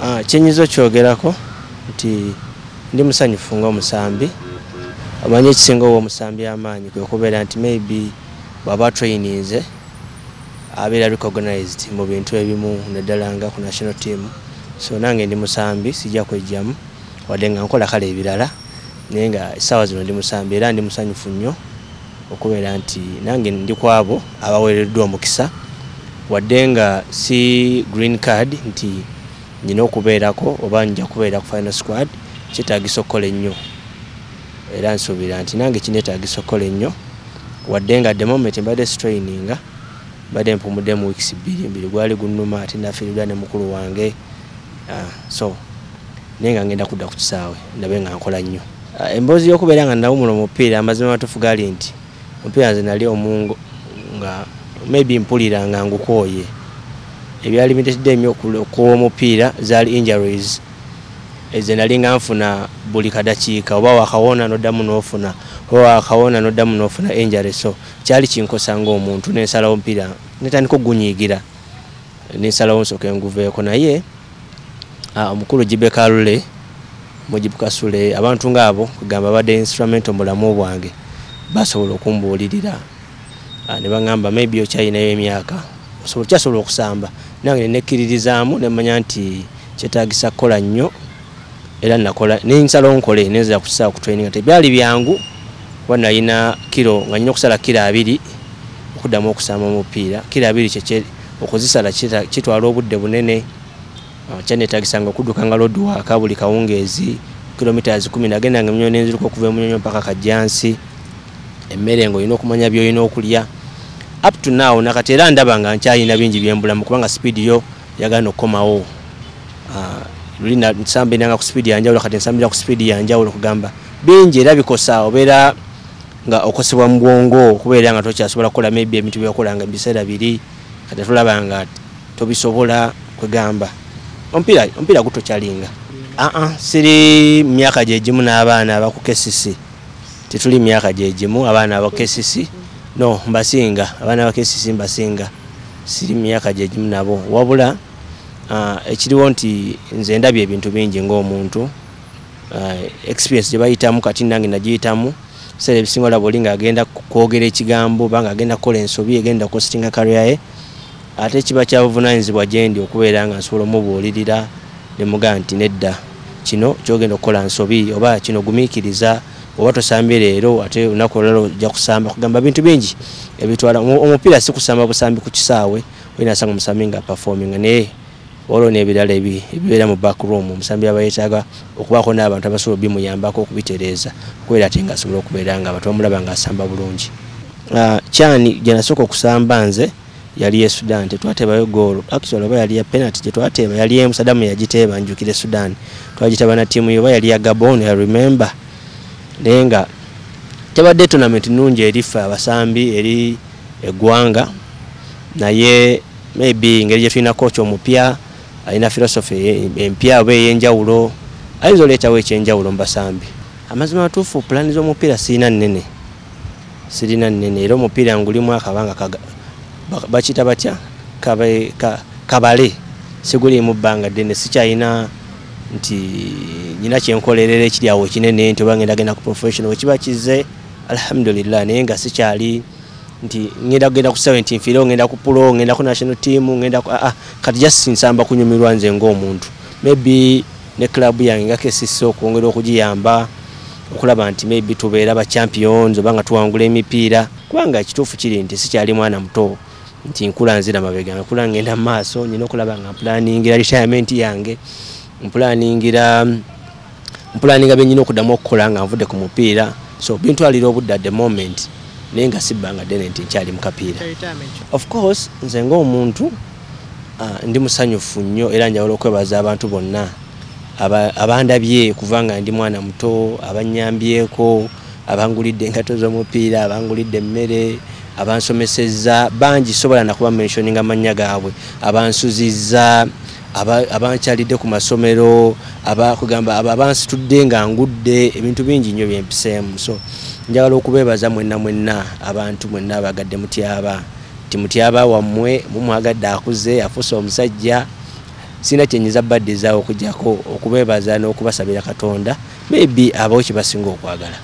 Ah, kyenyiza okyogerako nti ndi musanyufu ngaomusambi omanyi ekisinga owa omusambi amaanyi kwe kubeera nti maybe bwaba traininze abeera recognized mu bintu ebimu naddala nga ku national team. So nange ndi musambi sijja kwejjamu wadde nga nkola kale ebirala naye nga essaawa zino ndi musambi era ndi musanyufu nnyo okubeera nti nange ndi ku abo abaweereddwa omukisa. Wadde nga si green card nti nyina okubeerako oba nja kubeera ku final squad kyetaagisa okukola ennyo. Era nsuubira nti nange kineetaagisa okukola ennyo. Wadde nga the moment mbadde straininga mbadde mpumudde mu weeks bbiri mbiri. Gwali gunnuma ate nafiiriddwa ne mukulu wange Ah, so naye nga ngenda kudda ku kisaawe ndabe nga nkola nnyo. Ah, emboozi y'okubeera nga nawumula omupiira amazima matuufu gali nti omupiira nze nali omungo nga maybe mpulira nga ngukooye ebyali bindetedde ennyo okuwa omupiira zaali injuries. Ezo nali nga nfuna buli kadakiika oba wakawona noddamu n'ofuna oba wakawona noddamu n'ofuna injury so kyali kinkosa ngaomuntu nensalawo omupiira netandika ogunyiigira nensalawo nsooka enguveeko naye omukulu jibe kalule mujibu kasule abantu ngaabo kugamba badde instrument omulamu bwange basobola okumbuulirira. Ne baŋŋamba maybe okyayinayo emyaka. Kyasobola okusamba nange nenekkiririzaamu nemanya nti kyetaagisa kukola nnyo era nakola nensalawo nkole nenzira ku kisaawa ku training. Tebyali byangu kuba nalina kiro nga nina okusala kiro abiri okuddamu okusamba omupiira. Kiro abiri okuzisala kitwala obudde bunene. Ah, kyanetagisanga okuddukanga lodwaka buli kawungeezi kilomitas kumi nagendanga emunyonyo nenziruka okuva emunyonyo mpaka kajjansi. Emmere nga olina okumanya byolina okulya up to now nakati era ndaba nga nkyalina bingi byembulamu kubanga speed yo yagana okukomawo. Ah, luli nsambiranga ku speed yanjawulo kati nsambira ku speed yanjawulo kugamba bingi era bikosa obeera nga okosebwa mu bwongo okubeera nga tokyasobola kukola maybe ebintu byakolanga mubiseera biri kati tulaba nga tobisobola kwegamba. Omupiira omupiira gutokyalinga aa siri myaka gyegimu n'abaana abaku kesisi tetuli myaka gyegimu abaana aba kesisi no mbasinga. Abaana ba kesisi mbasinga. Siri myaka gyegimu nabo. Wabula ah, ekiriwo nti nze ndabye ebintu bingi ngaomuntu ah, experience gye bayitamu kati nange nagiyitamu ebiseera ebisinga olaba oli ng'agenda kwogera ekigambo oba ng'agenda kukola ensobi egenda kositinga karya ye ate kiba kya buvunanyizibwa gyendi okubeera nga nsobola omubuulirira nemugaa nti nedda kino kyogenda okukola nsobi oba kino gumiikiriza oba tosambye leero ate olunaku olulala ojja kusamba kugamba bintu bingi. Ebitwala omu- omupiira si kusamba busambi ku kisaawe olina asanga omusambi nga performing naye waliwo n'ebirala ebi- ebibeera mu backroom omusambi aba yeetaaga okubaako n'abantu abasobola obimuyambako okubitereeza okubeera ate nga asobola okubeera nga abantu bamulaba ng'asamba bulungi. Ah, kyani gye nasooka okusamba nze yali ye sudan tetwatebayo goolo actually oba yali ya penalty gye twateeba yali emu sadamu yagiteeba njukire sudan. Twagitaba na tiimu yo oba yali ya gabon ya remember naye nga tebadde tournament nungi eri ffe abasambi eri eggwanga naye maybe engeri gye tulina kocha omupya alina philosophy empya oba ey'enjawulo ayinza oleetawo ekyenjawulo mu basambi. Amazima matuufu pulaani z'omupiira sirina nnene sirina nnene. Era omupiira ngulimu akabanga kaga- ba- bakiyita batya? Kabale. Sigulimu bbanga ddene sikyalina nti nyina kyenkolerera ekiri awo ekinene nti oba ngenda genda ku professional wekiba kize alhamdulillah naye nga sikyali nti ngenda kugenda ku seven nti nfiirewo ngenda ku pulo ngenda ku national team ngenda ku aa kati just nsamba kunyumirwa nze ng'omuntu. Maybe ne club yange nga kesisi okwongera okugiyamba okulaba nti maybe tubeera ba champions oba nga tuwangula emipiira kubanga ekituufu kiri nti sikyali mwana muto. Nti nkula nzira mabega nkula ngenda mu maaso nyina okulaba nga mpulaningira retirement yange mpulaningira mpulaninga byenyina okuddamu okukola nga nvudde ku mupiira. So bintwalira obudde at the moment naye nga sibbanga ddene nti nkyali mu kapiira. Of course nze ng'omuntu ah, ndi musanyufu nnyo era njawula okwebaza abantu bonna aba- abandabye kuva nga ndi mwana muto abanyambyeko abangulidde engato z'omupiira abangulidde emmere abansomesezza bangi sobola nakuba mentioninga amannya gaabwe abansuzizza aba- abankyalidde ku masomero abakugamba abansitudde nga ngudde ebintu bingi nnyo byempiseemu so njagala okubeebaza mwenna mwenna abantu mwenna abagadde mutyaba nti mutyaba wammwe mumwagadde akuze afuuse omusajja sina kyenyiza badde zaawo okujjako okubeebaza n'okubasabira katonda maybe abawo kye basinga okwagala